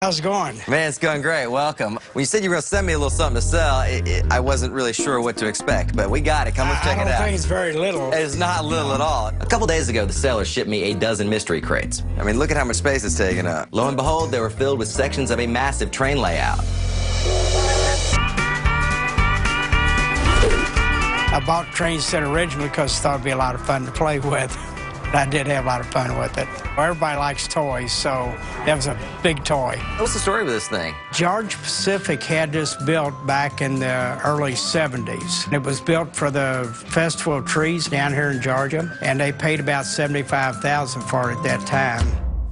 How's it going? Man, it's going great. Welcome. When you said you were going to send me a little something to sell, it, it, I wasn't really sure what to expect, but we got it. Come I, check I it out. think it's very little. It's not little at all. A couple days ago, the seller shipped me a dozen mystery crates. I mean, look at how much space it's taking up. Lo and behold, they were filled with sections of a massive train layout. I bought Train Set originally because I thought it'd be a lot of fun to play with. I did have a lot of fun with it. Everybody likes toys, so that was a big toy. What's the story with this thing? Georgia Pacific had this built back in the early 70s. It was built for the Festival of Trees down here in Georgia, and they paid about 75000 for it at that time.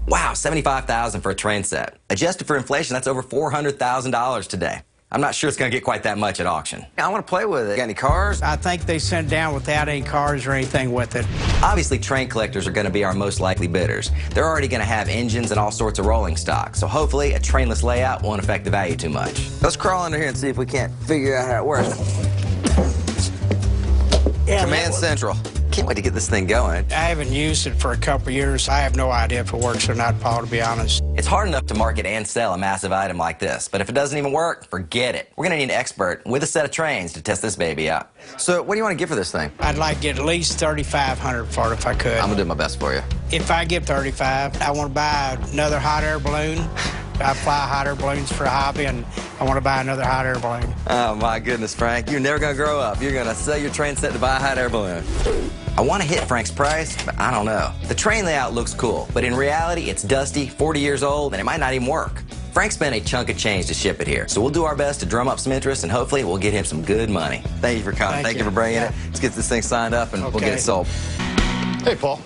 Wow, 75000 for a train set. Adjusted for inflation, that's over $400,000 today. I'm not sure it's going to get quite that much at auction. I want to play with it. Got any cars? I think they sent down without any cars or anything with it. Obviously, train collectors are going to be our most likely bidders. They're already going to have engines and all sorts of rolling stock, so hopefully a trainless layout won't affect the value too much. Let's crawl under here and see if we can't figure out how it works. Yeah, Command Central. Can't wait to get this thing going. I haven't used it for a couple years. I have no idea if it works or not, Paul, to be honest. It's hard enough to market and sell a massive item like this, but if it doesn't even work, forget it. We're gonna need an expert with a set of trains to test this baby out. So what do you want to get for this thing? I'd like to get at least 3500 for it if I could. I'm gonna do my best for you. If I get 35, I want to buy another hot air balloon. I fly hot air balloons for a hobby, and I want to buy another hot air balloon. Oh my goodness, Frank, you're never gonna grow up. You're gonna sell your train set to buy a hot air balloon. I want to hit Frank's price, but I don't know. The train layout looks cool, but in reality, it's dusty, 40 years old, and it might not even work. Frank spent a chunk of change to ship it here, so we'll do our best to drum up some interest, and hopefully we'll get him some good money. Thank you for coming. Thank Thank, you. you. for bringing Yeah. it. Let's get this thing signed up, and we'll get it sold. Hey, Paul.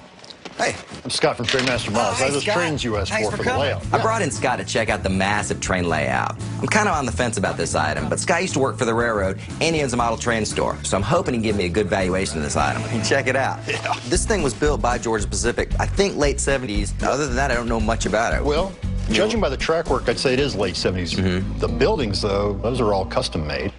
Hey, I'm Scott from Trainmaster Miles. hey, I just Scott. trains US Thanks for for for the coming. layout. I brought in Scott to check out the massive train layout. I'm kind of on the fence about this item, but Scott used to work for the railroad and he owns a model train store, so I'm hoping he can give me a good valuation of this item. Check it out. Yeah. This thing was built by Georgia Pacific, I think late 70s. Other than that, I don't know much about it. Well, judging by the track work, I'd say it is late 70s. Mm-hmm. The buildings, though, those are all custom made.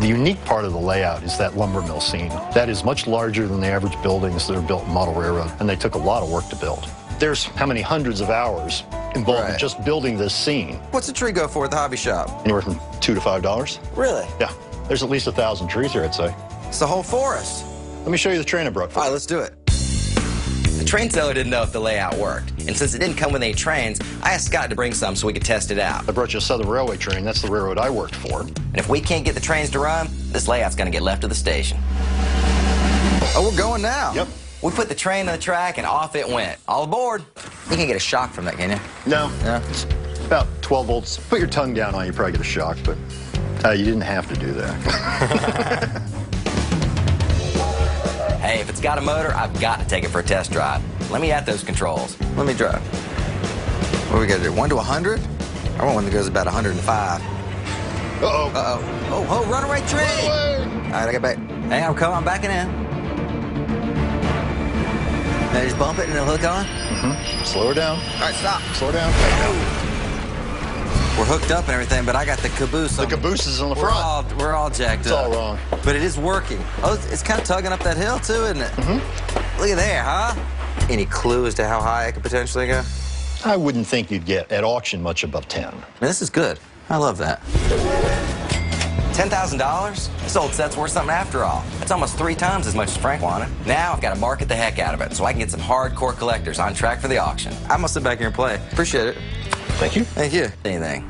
The unique part of the layout is that lumber mill scene. That is much larger than the average buildings that are built in model railroad, and they took a lot of work to build. There's how many hundreds of hours involved in just building this scene. What's a tree go for at the hobby shop? Anywhere from two to five dollars. Really? Yeah, there's at least a thousand trees here, I'd say. It's the whole forest. Let me show you the train I brought. For All right, let's do it. The train seller didn't know if the layout worked, and since it didn't come with any trains, I asked Scott to bring some so we could test it out. I brought you a Southern Railway train. That's the railroad I worked for. And if we can't get the trains to run, this layout's gonna get left to the station. Oh, we're going now. Yep. We put the train on the track and off it went. All aboard. You can get a shock from that, can you? No, No? It's about 12 volts. Put your tongue down on it, you probably get a shock, but uh, you didn't have to do that. Hey, if it's got a motor, I've got to take it for a test drive. Let me at those controls. Let me drive. What we got to do? 1 to 100? I want one that goes about 105. Uh-oh. Uh-oh. Oh, oh, runaway train! All right, I got back. On, I'm coming. I'm backing in. Now just bump it and it'll hook on. Slow her down. All right, stop. Slow down. We're hooked up and everything, but I got the caboose. The on- caboose is on the We're front. all we're all jacked It's up. It's all wrong. But it is working. Oh, it's, it's kind of tugging up that hill too, isn't it? Mm-hmm. Look at there, huh? Any clue as to how high it could potentially go? I I wouldn't think you'd get at auction much above 10. mean, this is good. I love that. Ten thousand dollars? This old set's worth something after all. That's almost three times as much as Frank wanted. Now I've got to market the heck out of it so I can get some hardcore collectors on track for the auction. I'm gonna sit back here and play. Appreciate it. Thank you. Thank you. Anything.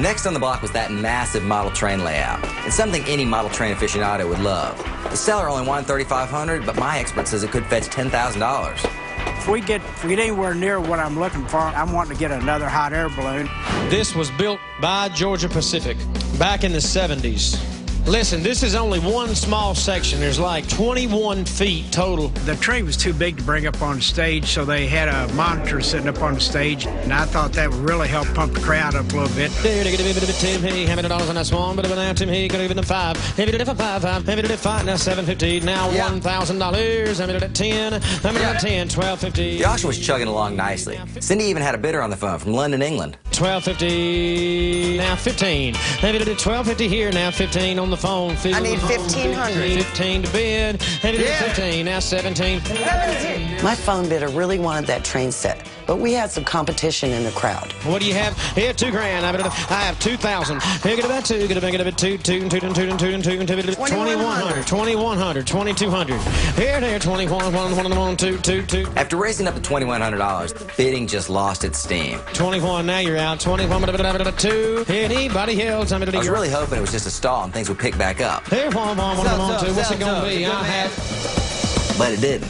Next on the block was that massive model train layout. It's something any model train aficionado would love. The seller only wanted 3500 but my expert says it could fetch $10,000. If we get if we get anywhere near what I'm looking for, I'm wanting to get another hot air balloon. This was built by Georgia Pacific back in the 70s. Listen, this is only one small section. There's like 21 feet total. The train was too big to bring up on stage, so they had a monitor sitting up on the stage, and I thought that would really help pump the crowd up a little bit. Tim Hey, how many dollars on that swan? But now Tim Hey, gonna give it five. Heavy to five, five. Heavy to five. Now seven fifty. Now Yeah. one thousand dollars. Heavy to ten. Heavy to ten. Twelve fifty. The auction was chugging along nicely. Cindy even had a bidder on the phone from London, England. 1250. Now 15. They bid at 1250 here. Now 15 on the phone. I need 1500. 15 to bid. They bid at 15. Now 17. 17. My phone bidder really wanted that train set, but we had some competition in the crowd. What do you have? Here, two grand. I bid at- I have 2,000. Here, get about two. Get about, get about two, two, and two, and two, and two, and two, and two, 2100. 2100. 2200. Here, there, 21, 1, 1, 1, 2, 2, 2. After raising up to $2,100, bidding just lost its steam. 21, now you're out. 21, blah, blah, blah, blah, two. Anybody else? I'm I was really hoping it was just a stall and things would pick back up, Here, one, one, one, Sell, one, sell, two. What's it going to be? I man. have but it didn't.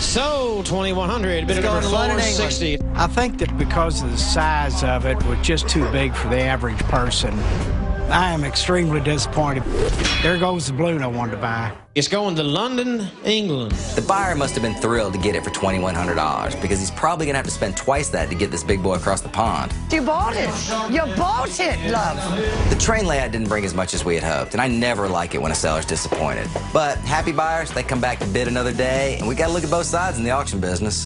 So, 2100. Bid at going number to London, 460. I think that because of the size of it was just too big for the average person. I am extremely disappointed. There goes the balloon I wanted to buy. It's going to London, England. The buyer must have been thrilled to get it for $2,100 because he's probably going to have to spend twice that to get this big boy across the pond. You bought it. You bought it, love. The train layout didn't bring as much as we had hoped, and I never like it when a seller's disappointed. But happy buyers, they come back to bid another day, and we got to look at both sides in the auction business.